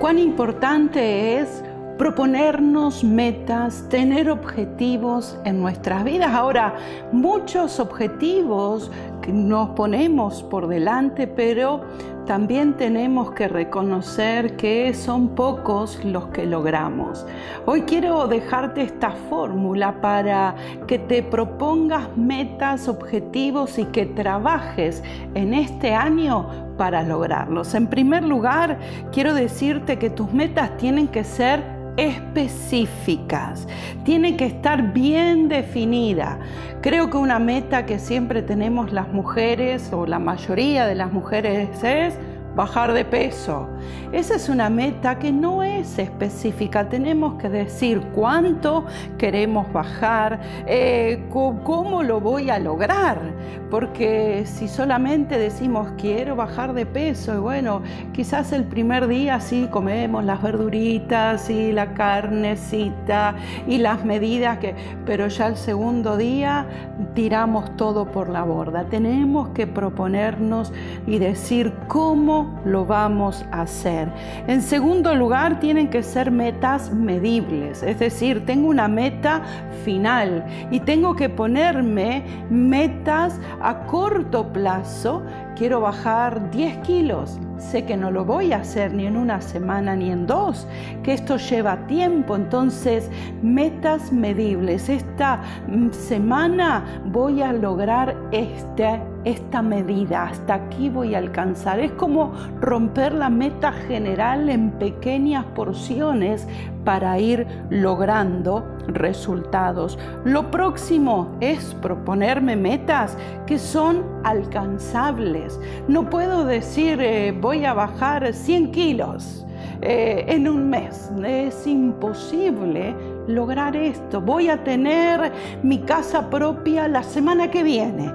cuán importante es proponernos metas, tener objetivos en nuestras vidas. Ahora, muchos objetivos que nos ponemos por delante, pero también tenemos que reconocer que son pocos los que logramos. Hoy quiero dejarte esta fórmula para que te propongas metas, objetivos y que trabajes en este año para lograrlos. En primer lugar, quiero decirte que tus metas tienen que ser específicas, tiene que estar bien definida. Creo que una meta que siempre tenemos las mujeres o la mayoría de las mujeres es bajar de peso. Esa es una meta que no es específica. Tenemos que decir cuánto queremos bajar, eh, cómo lo voy a lograr. Porque si solamente decimos quiero bajar de peso, y bueno, quizás el primer día sí comemos las verduritas y la carnecita y las medidas que, pero ya el segundo día tiramos todo por la borda. Tenemos que proponernos y decir cómo lo vamos a hacer. En segundo lugar, tienen que ser metas medibles, es decir, tengo una meta final y tengo que ponerme metas a corto plazo. Quiero bajar 10 kilos. Sé que no lo voy a hacer ni en una semana ni en dos, que esto lleva tiempo. Entonces, metas medibles. Esta mm, semana voy a lograr este esta medida, hasta aquí voy a alcanzar. Es como romper la meta general en pequeñas porciones para ir logrando resultados. Lo próximo es proponerme metas que son alcanzables. No puedo decir eh, voy a bajar 100 kilos. Eh, en un mes. Es imposible lograr esto. Voy a tener mi casa propia la semana que viene.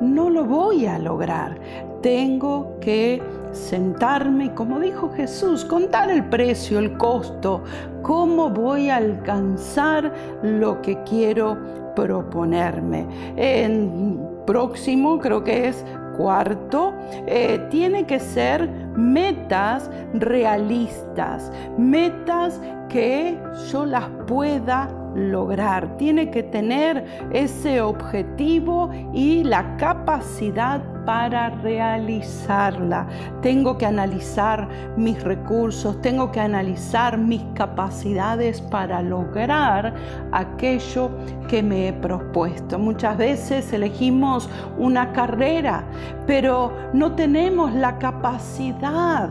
No lo voy a lograr. Tengo que sentarme como dijo Jesús, contar el precio, el costo, cómo voy a alcanzar lo que quiero proponerme. En próximo creo que es cuarto, eh, tiene que ser metas realistas, metas que yo las pueda lograr. Tiene que tener ese objetivo y la capacidad para realizarla. Tengo que analizar mis recursos, tengo que analizar mis capacidades para lograr aquello que me he propuesto. Muchas veces elegimos una carrera, pero no tenemos la capacidad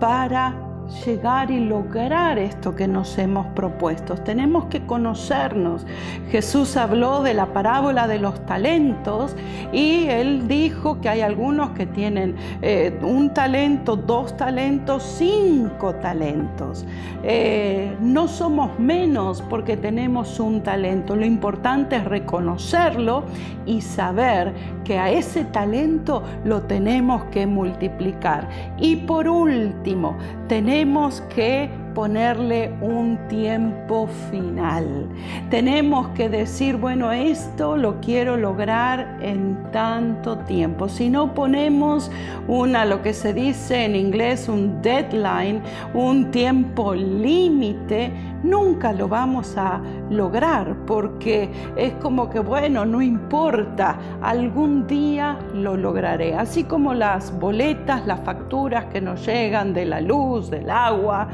para llegar y lograr esto que nos hemos propuesto. Tenemos que conocernos. Jesús habló de la parábola de los talentos y él dijo que hay algunos que tienen eh, un talento, dos talentos, cinco talentos. Eh, no somos menos porque tenemos un talento. Lo importante es reconocerlo y saber que a ese talento lo tenemos que multiplicar. Y por último, tenemos tenemos que ponerle un tiempo final. Tenemos que decir, bueno, esto lo quiero lograr en tanto tiempo. Si no ponemos una, lo que se dice en inglés, un deadline, un tiempo límite, nunca lo vamos a lograr porque es como que, bueno, no importa, algún día lo lograré. Así como las boletas, las facturas que nos llegan de la luz, del agua,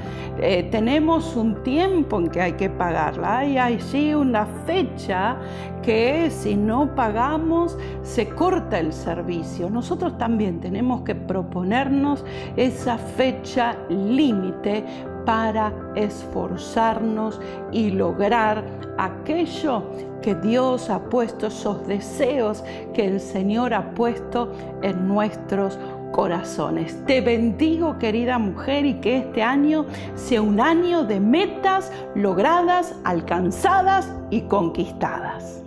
tenemos un tiempo en que hay que pagarla. Hay allí una fecha que si no pagamos se corta el servicio. Nosotros también tenemos que proponernos esa fecha límite para esforzarnos y lograr aquello que Dios ha puesto, esos deseos que el Señor ha puesto en nuestros corazones. Te bendigo, querida mujer, y que este año sea un año de metas logradas, alcanzadas y conquistadas.